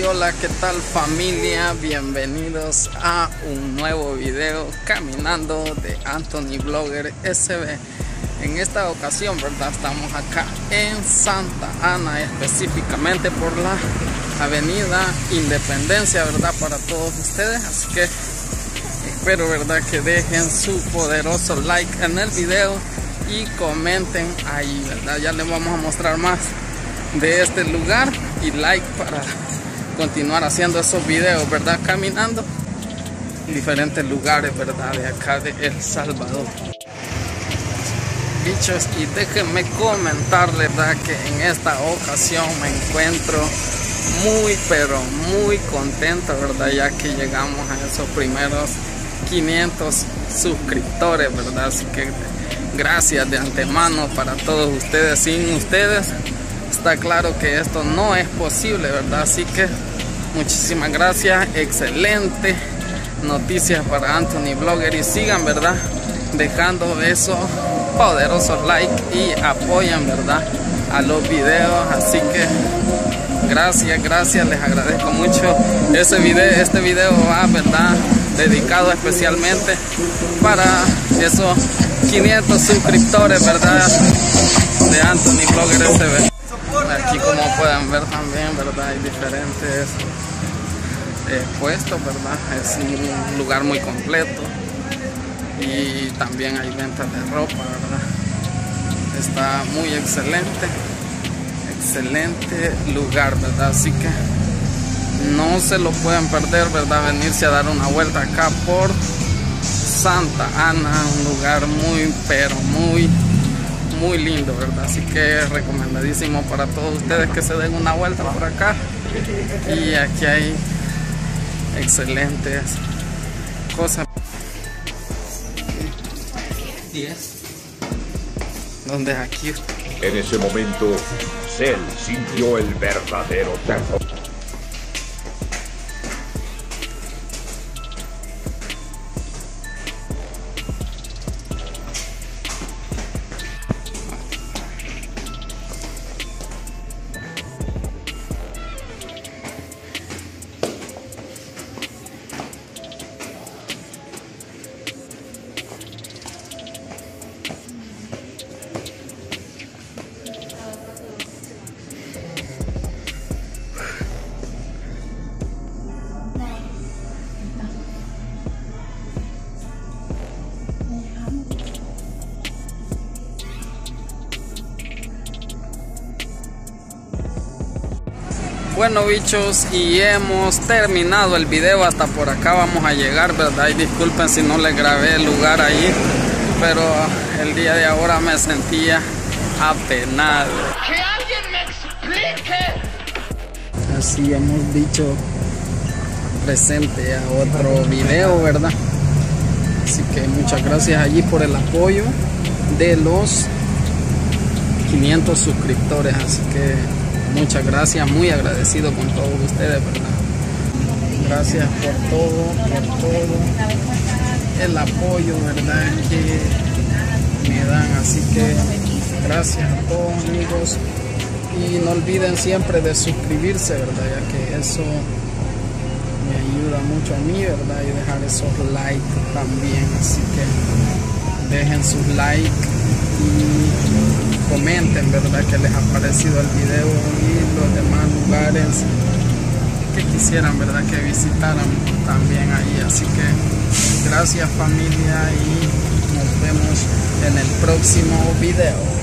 Hola, ¿qué tal familia? Bienvenidos a un nuevo video caminando de Anthony Blogger SB. En esta ocasión, ¿verdad? Estamos acá en Santa Ana, específicamente por la avenida Independencia, ¿verdad? Para todos ustedes. Así que espero, ¿verdad? Que dejen su poderoso like en el video y comenten ahí, ¿verdad? Ya les vamos a mostrar más de este lugar y like para continuar haciendo esos videos, ¿verdad? Caminando en diferentes lugares, ¿verdad? De acá de El Salvador. Bichos, y déjenme comentarles, ¿verdad? Que en esta ocasión me encuentro muy, pero muy contento, ¿verdad? Ya que llegamos a esos primeros 500 suscriptores, ¿verdad? Así que gracias de antemano para todos ustedes. Sin ustedes, está claro que esto no es posible, ¿verdad? Así que muchísimas gracias, excelente noticias para Anthony Blogger y sigan, ¿verdad? Dejando esos poderosos like y apoyan, ¿verdad? A los videos, así que gracias, gracias, les agradezco mucho. Ese video, este video va, ¿verdad? Dedicado especialmente para esos 500 suscriptores, ¿verdad? De Anthony Blogger SB. Aquí como pueden ver también, ¿verdad? Hay diferentes eh, puestos, ¿verdad? Es un lugar muy completo y también hay ventas de ropa, ¿verdad? Está muy excelente, excelente lugar, ¿verdad? Así que no se lo pueden perder, ¿verdad? Venirse a dar una vuelta acá por Santa Ana, un lugar muy, pero muy muy lindo, ¿verdad? Así que recomendadísimo para todos ustedes que se den una vuelta por acá. Y aquí hay excelentes cosas. 10. Donde aquí. En ese momento, Cell sintió el verdadero terror. Bueno bichos y hemos terminado el video hasta por acá vamos a llegar verdad y disculpen si no les grabé el lugar ahí pero el día de ahora me sentía apenado. Que alguien me explique. Así hemos dicho presente a otro video verdad así que muchas gracias allí por el apoyo de los 500 suscriptores así que muchas gracias, muy agradecido con todos ustedes, ¿verdad? Gracias por todo, por todo el apoyo, ¿verdad? Que me dan, así que gracias a todos amigos y no olviden siempre de suscribirse, ¿verdad? Ya que eso me ayuda mucho a mí, ¿verdad? Y dejar esos likes también, así que dejen sus likes y comenten, ¿verdad? Que les ha parecido el video y los demás lugares que quisieran, ¿verdad? Que visitaran también ahí. Así que gracias familia y nos vemos en el próximo video.